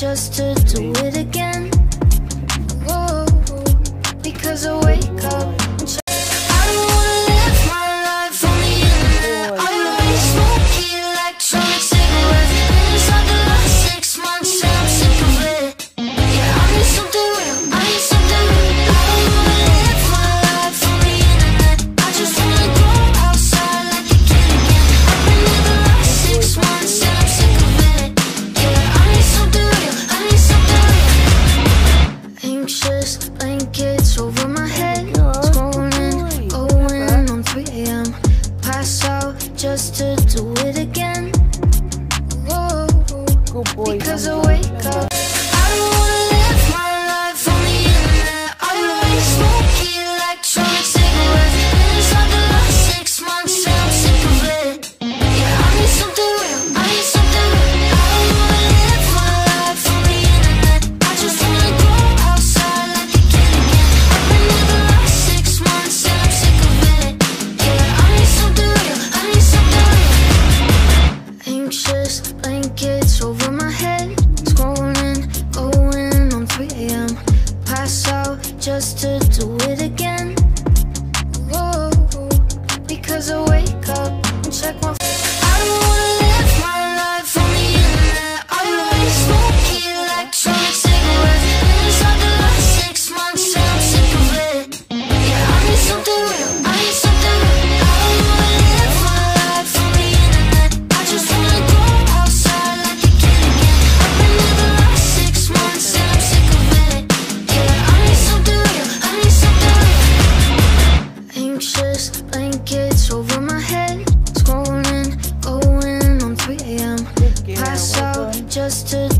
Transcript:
just to do it again. Whoa, because I wake up. think it's over my head. Scrolling, going on 3 a.m. Pass out just to do it again. Because I wake up blankets over my head, Just blankets over my head. Scrolling, going on 3am Pass out just to